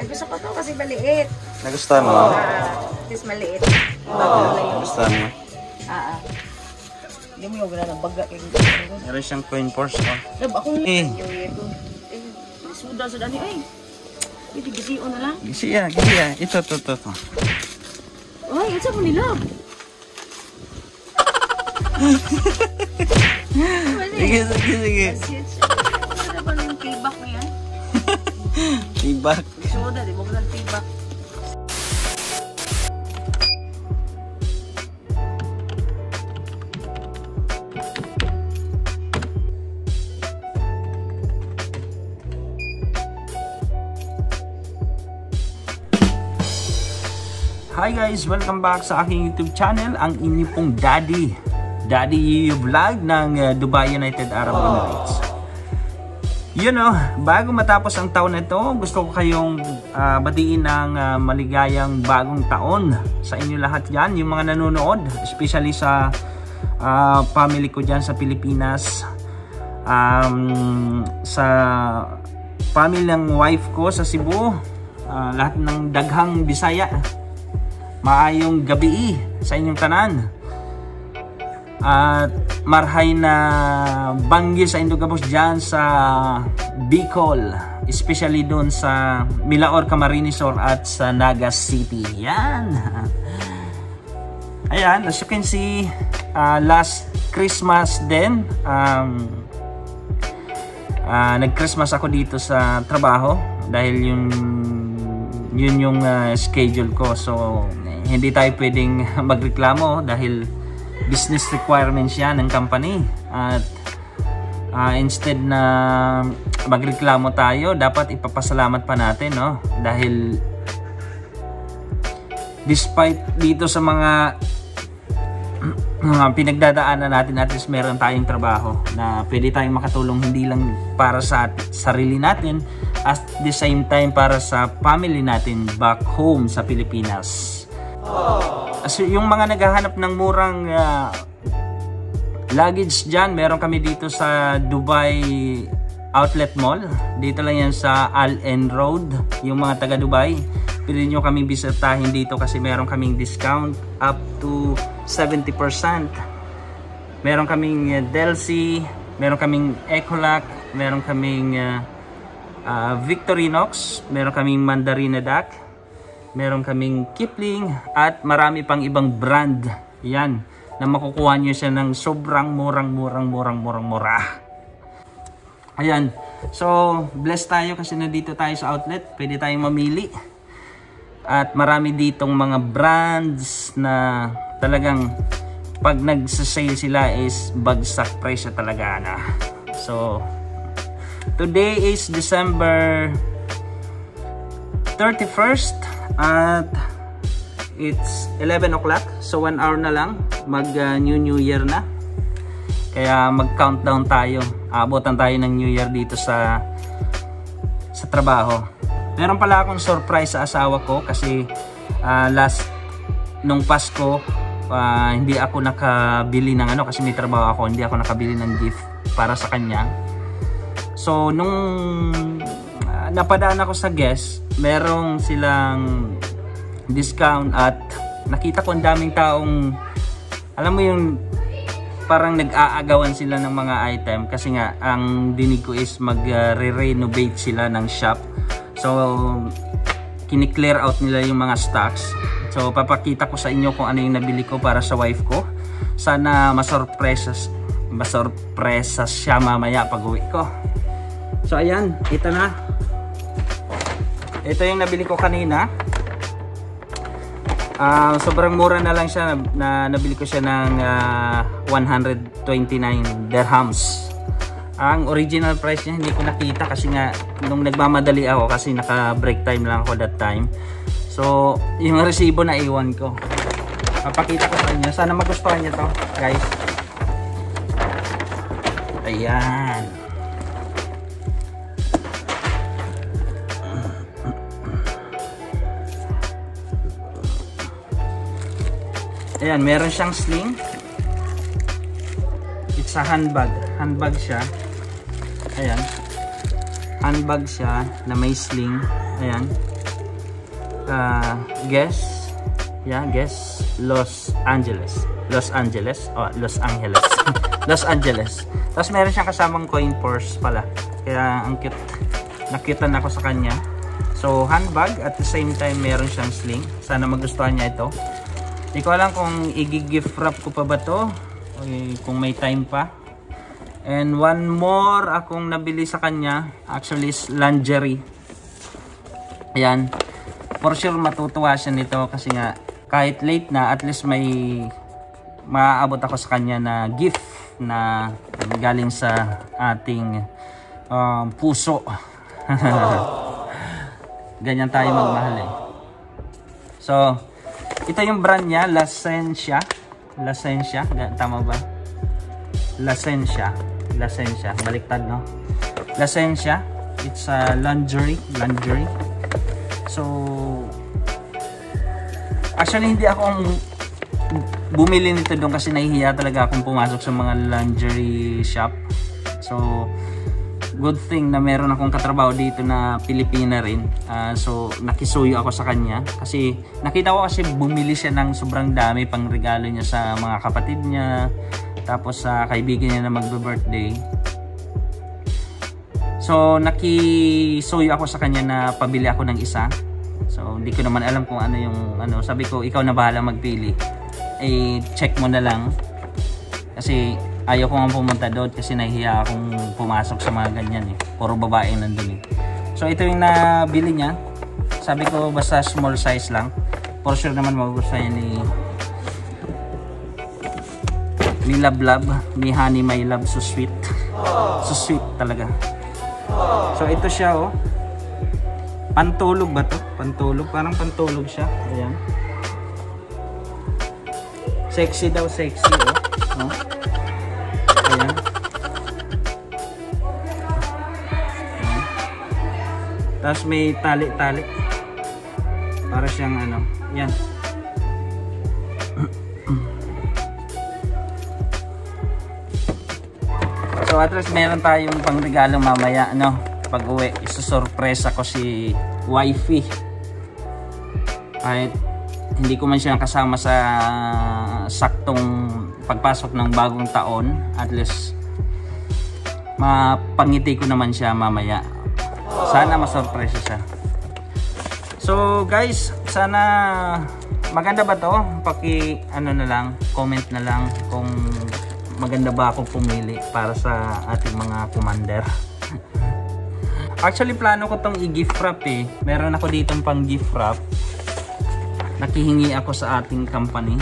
Ay, gusto ko to kasi maliit. Nagustuhan mo? This maliit. Nagustuhan mo? Ah, ah. Hindi mo yung ng baga. Meron siyang coin purse oh. Lab, akong Eh. Ko. Eh, suda, suda ni. Ay, ito gisiyo na lang. Gisi ya, gisi ya. Ito, ito, ito. ito. Ay, ito mo nila. Sige, sige, sige. Feedback. Hi guys! Welcome back sa aking YouTube channel, ang inyo pong Daddy. Daddy Vlog ng uh, Dubai United Arab Emirates. You know, bago matapos ang taon na ito, gusto ko kayong uh, batiin ng uh, maligayang bagong taon sa inyo lahat yan, yung mga nanonood, especially sa uh, family ko dyan sa Pilipinas, um, sa family ng wife ko sa Cebu, uh, lahat ng daghang Bisaya, maayong gabi sa inyong tanan. At marhay na banggi sa Indogabos dyan sa Bicol. Especially doon sa Milaor, Camarines Sur at sa Nagas City. Yan. Ayan, as you can see, uh, last Christmas din, um, uh, nag-Christmas ako dito sa trabaho dahil yung yun yung uh, schedule ko. So, hindi tayo pwedeng magreklamo dahil business requirements yan ng company. At uh, instead na magreklamo tayo, dapat ipapasalamat pa natin, no? Dahil despite dito sa mga mga pinagdadaanan natin at least meron tayong trabaho na pwede tayong makatulong hindi lang para sa sarili natin at the same time para sa family natin back home sa Pilipinas. So, yung mga naghahanap ng murang uh, luggage dyan, meron kami dito sa Dubai Outlet Mall. Dito lang yan sa Al Ain Road, yung mga taga Dubai. Pwede nyo kaming bisitahin dito kasi meron kaming discount up to 70%. Meron kaming uh, Delcy, meron kaming Ecolac, meron kaming uh, uh, Victorinox, meron kaming Mandarina Duck, meron kaming Kipling at marami pang ibang brand. Yan, na makukuha nyo siya ng sobrang murang murang murang murang mura. Ayan. So, blessed tayo kasi nandito tayo sa outlet. Pwede tayong mamili. At marami ditong mga brands na talagang pag nagsasale sila is bagsak presyo talaga na. So, today is December 31st at it's 11 o'clock. So, 1 hour na lang. Mag uh, new new year na. Kaya mag countdown tayo. Abutan tayo ng new year dito sa sa trabaho. Meron pala akong surprise sa asawa ko kasi uh, last nung Pasko uh, hindi ako nakabili ng ano kasi may trabaho ako, hindi ako nakabili ng gift para sa kanya. So nung napadaan ako sa guest, merong silang discount at nakita ko ang daming taong alam mo yung parang nag-aagawan sila ng mga item kasi nga ang dinig ko is mag-re-renovate sila ng shop. So kini-clear out nila yung mga stocks. So papakita ko sa inyo kung ano yung nabili ko para sa wife ko. Sana masorpresa masorpresa siya mamaya pag uwi ko. So ayan ito na ito yung nabili ko kanina Uh, sobrang mura na lang siya na, na nabili ko siya ng uh, 129 dirhams. Ang original price niya hindi ko nakita kasi nga nung nagmamadali ako kasi naka break time lang ako that time. So, yung resibo na iwan ko. Papakita ko sa inyo. Sana magustuhan niyo to, guys. Ayan. Ayan, meron siyang sling. It's a handbag. Handbag siya. Ayan. Handbag siya na may sling. Ayan. uh, guess yeah guess Los Angeles Los Angeles oh Los Angeles Los Angeles tapos meron siyang kasamang coin purse pala kaya ang cute nakitan ako sa kanya so handbag at the same time meron siyang sling sana magustuhan niya ito hindi ko alam kung i-gift wrap ko pa ba to okay, kung may time pa. And one more akong nabili sa kanya actually is lingerie. Ayan. For sure matutuwa siya nito kasi nga kahit late na at least may maaabot ako sa kanya na gift na galing sa ating um, puso. Ganyan tayo magmahal eh. So ito yung brand niya Lasencia Lasencia tama ba? Lasencia Lasencia baliktad no? Lasencia it's a lingerie lingerie. So, actually hindi ako ang bumili nito doon kasi nahihiya talaga akong pumasok sa mga lingerie shop. So, good thing na meron akong katrabaho dito na Pilipina rin. Uh, so, nakisuyo ako sa kanya. Kasi nakita ko kasi bumili siya ng sobrang dami pang regalo niya sa mga kapatid niya. Tapos sa kaibigan niya na magbe-birthday. So, nakisuyo ako sa kanya na pabili ako ng isa. So, hindi ko naman alam kung ano yung ano. Sabi ko, ikaw na bahala magpili. Eh, check mo na lang. Kasi ayaw ko nga pumunta doon kasi nahihiya akong pumasok sa mga ganyan eh. Puro babae nandun eh. So, ito yung nabili niya. Sabi ko, basta small size lang. For sure naman magugustuhan ni ni Love Love, ni Honey My Love So Sweet. So sweet talaga. So ito siya oh. Pantulog ba to? Pantulog. Parang pantulog siya. Ayan. Sexy daw, sexy oh. oh. Tapos may tali-tali. Para siyang ano. Ayan. So at least meron tayong pangregalo mamaya no pag uwi isusurpresa ko si wifey kahit hindi ko man siya kasama sa saktong pagpasok ng bagong taon at least mapangiti ko naman siya mamaya sana masurpresa siya. So guys sana maganda ba to? Paki ano na lang comment na lang kung maganda ba ako pumili para sa ating mga commander. Actually plano ko tong i-gift wrap eh. Meron ako ditong pang gift wrap. Nakihingi ako sa ating company.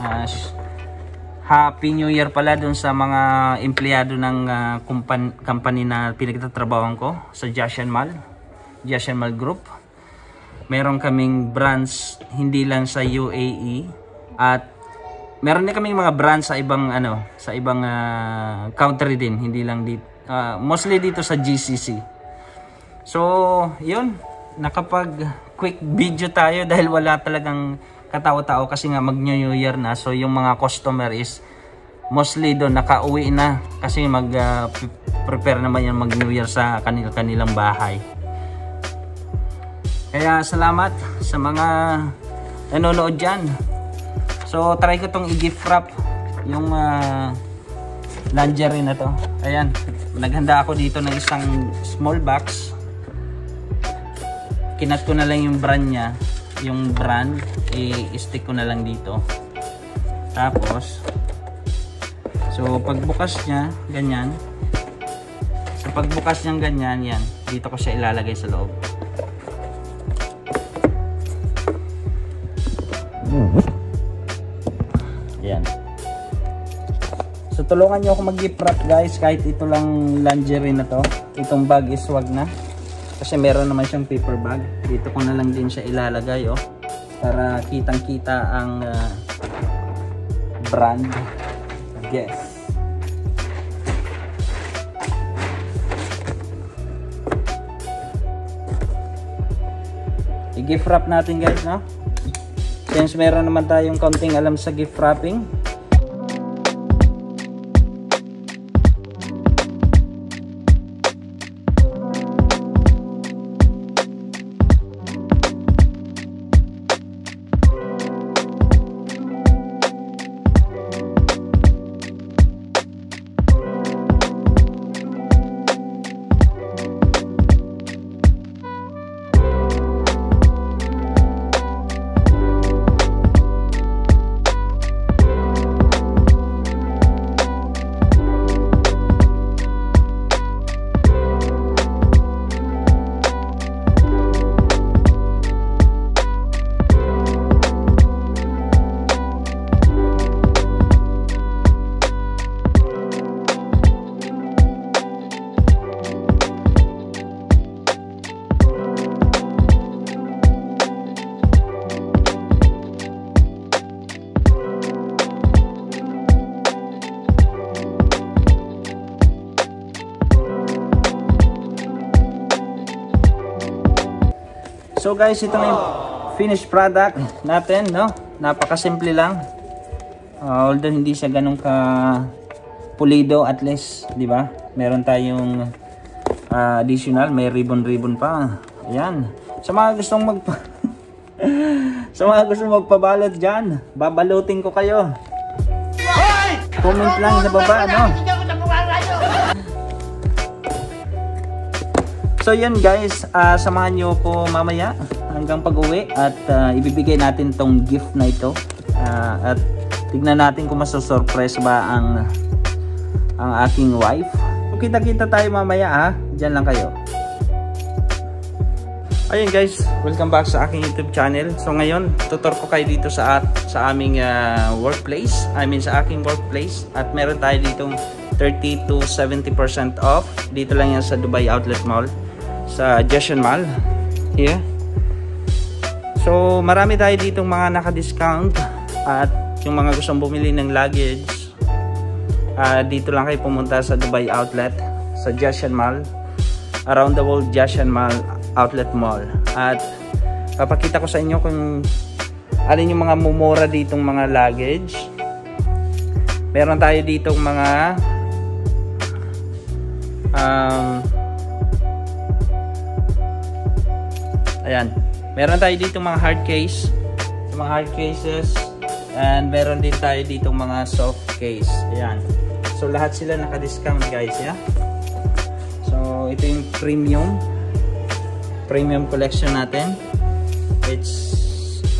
Uh, Happy New Year pala dun sa mga empleyado ng uh, kumpan company na pinagtatrabawan ko sa Jashan Mall Jashan Mall Group meron kaming branch hindi lang sa UAE at meron din kaming mga brands sa ibang ano, sa ibang uh, country din, hindi lang dito. Uh, mostly dito sa GCC. So, 'yun. Nakapag quick video tayo dahil wala talagang katao-tao kasi nga mag New Year na. So, yung mga customer is mostly doon nakauwi na kasi mag uh, prepare naman yan mag New Year sa kanil kanilang bahay. Kaya salamat sa mga nanonood dyan. So, try ko tong i-gift wrap yung uh, lingerie na to. Ayan, naghanda ako dito ng isang small box. Kinat ko na lang yung brand niya. Yung brand, i-stick ko na lang dito. Tapos, so pagbukas niya, ganyan. So pagbukas niya ganyan, yan. Dito ko siya ilalagay sa loob. Mm-hmm. So tulungan nyo ako mag-gift wrap guys kahit ito lang lingerie na to. Itong bag is wag na. Kasi meron naman siyang paper bag. Dito ko na lang din siya ilalagay oh. Para kitang kita ang uh, brand. Guess. I-gift wrap natin guys no. Since meron naman tayong konting alam sa gift wrapping. So guys, ito na yung finished product natin, no? Napakasimple lang. Uh, although hindi siya ganun ka pulido at least, di ba? Meron tayong uh, additional, may ribbon-ribbon pa. Ayan. Sa mga gustong mag Sa mga gustong magpabalot diyan, babalutin ko kayo. Comment lang sa baba, no? So yan guys, uh, samahan nyo ko mamaya hanggang pag-uwi at uh, ibibigay natin tong gift na ito. Uh, at tignan natin kung masosurprise ba ang ang aking wife. So kita-kita tayo mamaya ha. Diyan lang kayo. Ayun guys, welcome back sa aking YouTube channel. So ngayon, tutor ko kayo dito sa at, sa aming uh, workplace. I mean sa aking workplace at meron tayo ditong 30 to 70% off. Dito lang yan sa Dubai Outlet Mall sa Jeshan Mall here. So marami tayo ditong mga naka-discount at yung mga gustong bumili ng luggage uh, dito lang kayo pumunta sa Dubai Outlet sa Jeshan Mall around the world Jeshan Mall Outlet Mall. At papakita ko sa inyo kung alin yung mga mumura ditong mga luggage. Meron tayo ditong mga um, Ayan. Meron tayo dito mga hard case. Mga hard cases. And meron din tayo dito mga soft case. Ayan. So lahat sila naka-discount guys. Yeah? So ito yung premium. Premium collection natin. It's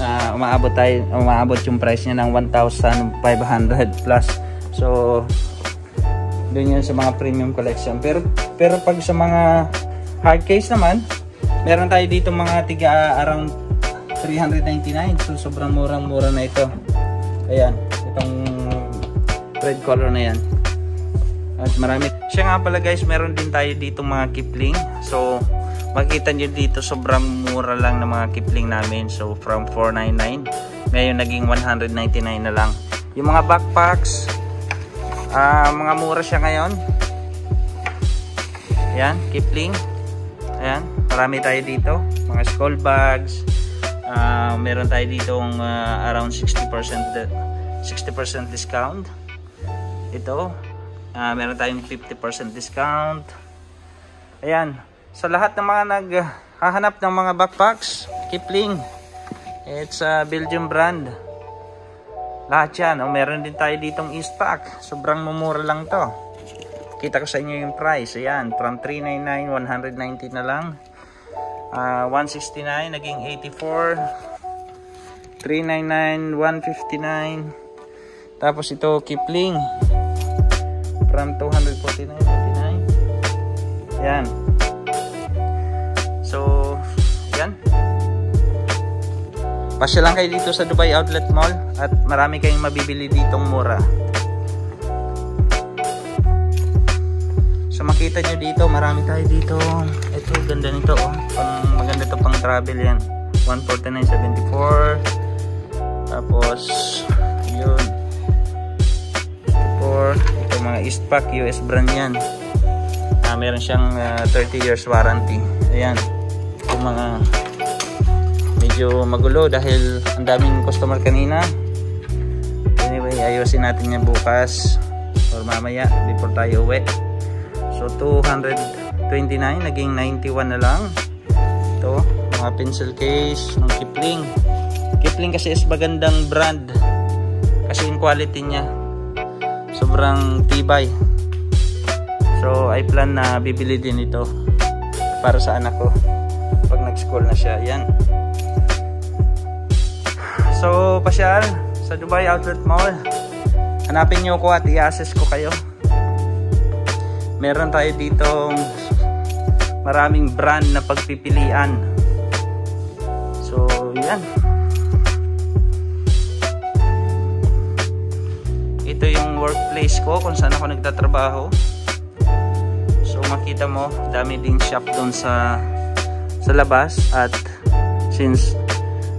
uh, umaabot tayo umaabot yung price niya ng 1,500 plus. So doon yun sa mga premium collection. Pero pero pag sa mga hard case naman, Meron tayo dito mga tiga uh, around 399. So sobrang murang-mura na ito. Ayan, itong red color na yan. At marami. Siya nga pala guys, meron din tayo dito mga kipling. So makita nyo dito sobrang mura lang ng mga kipling namin. So from 499, ngayon naging 199 na lang. Yung mga backpacks, uh, mga mura siya ngayon. Ayan, kipling. Ayan. Marami tayo dito. Mga school bags. Uh, meron tayo dito uh, around 60% 60% discount. Ito. Uh, meron tayong 50% discount. Ayan. Sa lahat ng mga naghahanap ng mga backpacks, Kipling. It's a Belgium brand. Lahat yan. O, meron din tayo ditong e-stock. Sobrang mumura lang to. Kita ko sa inyo yung price. Ayan. From 399, 190 na lang. Uh, 169 naging 84 399 159 tapos ito Kipling. From 249 49 yan so yan pasya lang kayo dito sa Dubai Outlet Mall at marami kayong mabibili ditong mura Makita nyo dito, marami tayo dito. Ito, ganda nito. Oh. Pang, maganda to pang travel yan. 149.74. Tapos, yun. 4. Ito mga Eastpak, US brand yan. Ah, meron siyang uh, ah, 30 years warranty. Ayan. Ito mga medyo magulo dahil ang daming customer kanina. Anyway, ayusin natin yan bukas or mamaya before tayo uwi. So 229 naging 91 na lang. Ito, mga pencil case ng Kipling. Kipling kasi is magandang brand. Kasi yung quality niya sobrang tibay. So I plan na bibili din ito para sa anak ko pag nag-school na siya. Yan. So pasyal sa Dubai Outlet Mall. Hanapin niyo ko at i-assess ko kayo meron tayo dito maraming brand na pagpipilian. So yan. Ito yung workplace ko kung saan ako nagtatrabaho. So makita mo dami ding shop doon sa sa labas at since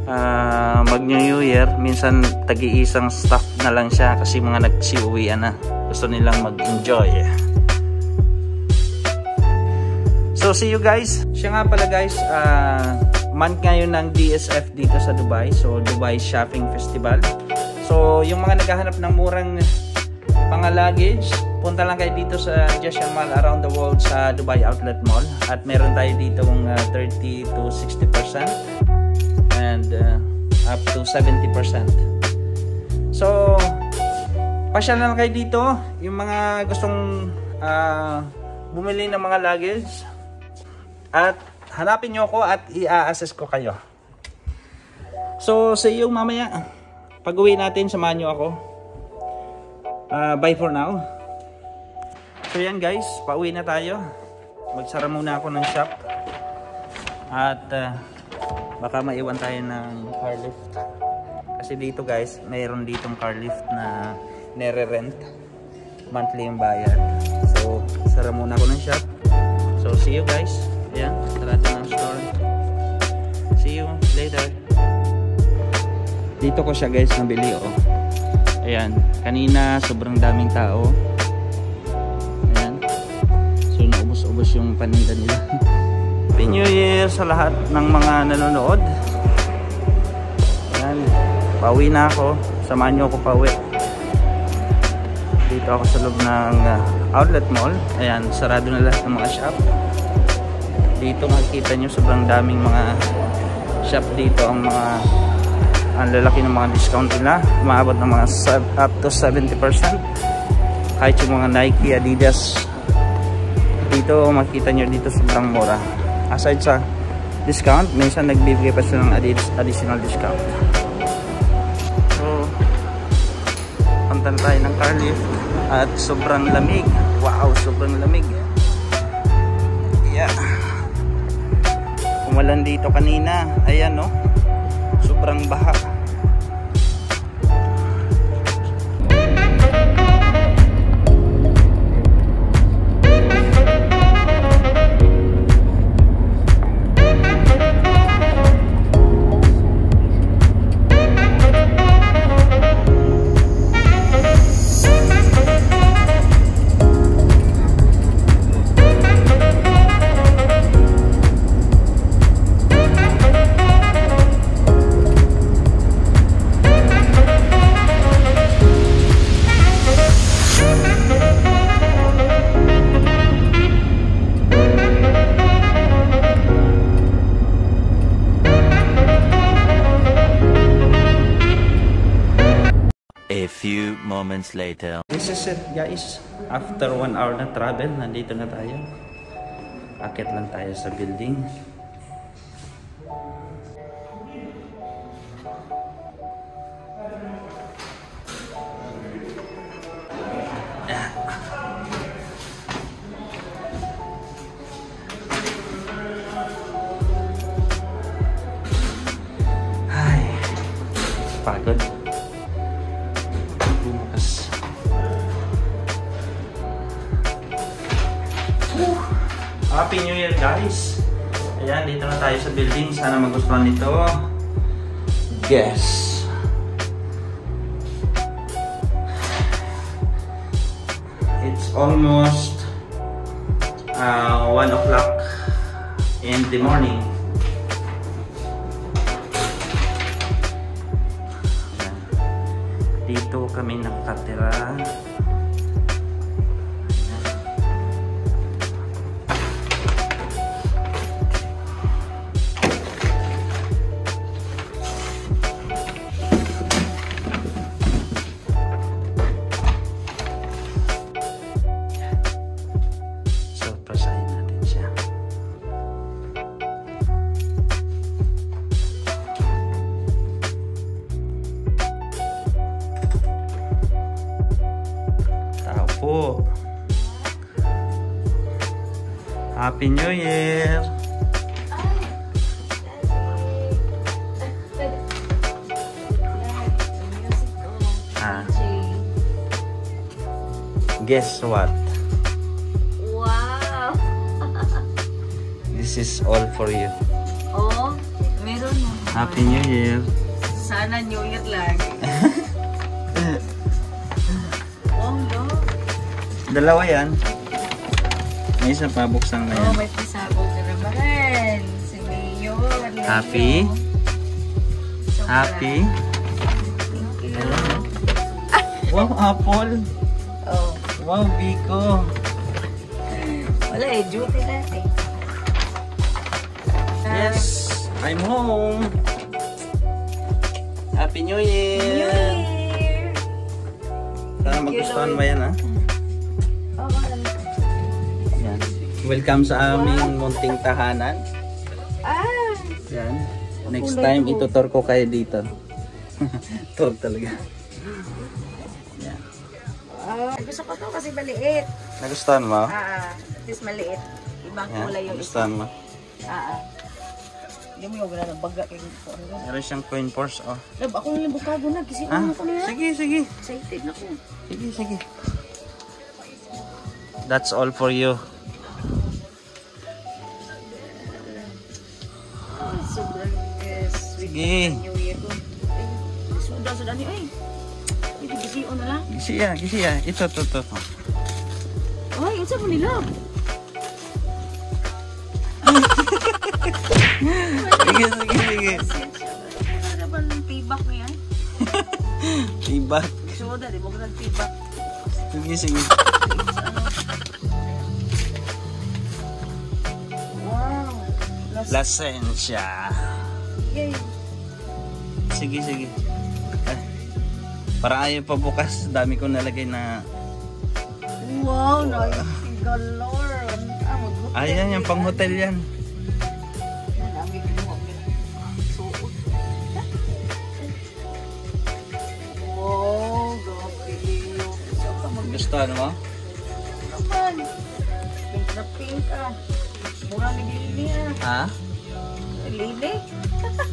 uh, mag new year minsan tagi-isang staff na lang siya kasi mga nagsiuwian na. Gusto nilang mag enjoy So see you guys. Siya nga pala guys, uh, month ngayon ng DSF dito sa Dubai. So, Dubai Shopping Festival. So, yung mga naghahanap ng murang mga luggage, punta lang kayo dito sa Joshua Mall around the world sa Dubai Outlet Mall. At meron tayo dito ng uh, 30 to 60% and uh, up to 70%. So, pasyal lang kayo dito. Yung mga gustong uh, bumili ng mga luggage at hanapin nyo ako at i-assess ko kayo. So, sa iyo mamaya. Pag uwi natin, samahan nyo ako. Uh, bye for now. So yan guys, pauwi na tayo. Magsara muna ako ng shop. At uh, baka maiwan tayo ng car lift. Kasi dito guys, mayroon ditong car lift na nire-rent. Monthly yung bayad. So, sara muna ako ng shop. So, see you guys. Ayan, sarado ng store. See you later. Dito ko siya guys nabili oh. Ayan, kanina sobrang daming tao. Ayan. So naubos-ubos yung paninda nila. Happy New Year sa lahat ng mga nanonood. Ayan, pauwi na ako. Samahan nyo ako pauwi. Dito ako sa loob ng uh, outlet mall. Ayan, sarado na lahat ng mga shop. Dito makikita nyo sobrang daming mga shop dito. Ang mga ang lalaki ng mga discount nila umaabot ng mga up to 70% kahit yung mga Nike, Adidas. Dito makita nyo dito sobrang mura. Aside sa discount minsan nagbibigay pa sila ng additional discount. So puntan tayo ng car lift at sobrang lamig. Wow sobrang lamig. Yeah umulan dito kanina. Ayan no? Sobrang baha moments later. This is it guys. After one hour na travel, nandito na tayo. Akit lang tayo sa building. Pagod. Happy New Year guys! Ayan, dito na tayo sa building. Sana magustuhan nito. Yes! It's almost uh, 1 o'clock in the morning. Dito kami nakatira. Happy New Year! Ah. Guess what? Wow! This is all for you. Oh, meron mo. Happy New Year! Sana New Year lagi. oh, no. Dalawa yan. May isa pa buksan Oh, ngayon. may pasabog na naman. Si Mayor. Happy? Sobra. Happy? Thank you. Wow, apple. Oh. Wow, Biko. Wala eh, duty na eh. Yes, I'm home. Happy New New Year! Year! Sana magustuhan mo yan, ha? Welcome sa aming munting tahanan. Ah! Yan. Next time, itutor ko kayo dito. Tour talaga. Yan. Ah, gusto ko to kasi maliit. Nagustuhan mo? Ah, at least maliit. Ibang kulay yung. Nagustuhan mo? Ah, ah. Hindi mo yung gana ng baga. Meron siyang coin purse, oh. Lab, ako na yung bukago na. Kasi Ah, ano ko na yan. sige, sige. Excited na ko. Sige, sige. That's all for you. Sige. suda, suda ni. Ay, gisiyo na lang. Gisiya, gisiya. Ito, ito, ito. Ay, unsa mo nila? Sige, sige, sige. Ano ba ng feedback na yan? Iba. Suda, di ko feedback. Sige, sige. Wow. Lasensya. Yay. Sige, sige. Eh, para ayaw pa bukas, dami ko nalagay na... Wow, nice. Galore. Ah, Ayan, yung pang hotel yan. Wow, Gusto mo? naman. Pink na pink ah. Mura ni Lili ah. Ha? Lili?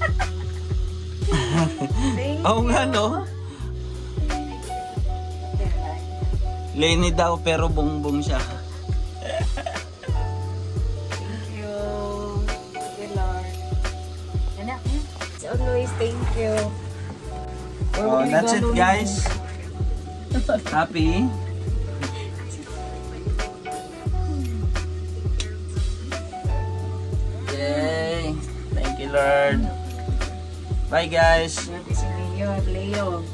Oo nga, no? Lenny daw, pero bongbong siya. Thank you. Thank you, Lord. Anak, as always, thank you. Oh, that's it, guys. Happy? Yay! Thank you, Lord. Bye, guys. Si Leo at Leo.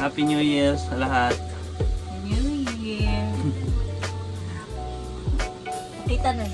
Happy New Year sa lahat. New Year. Kita na.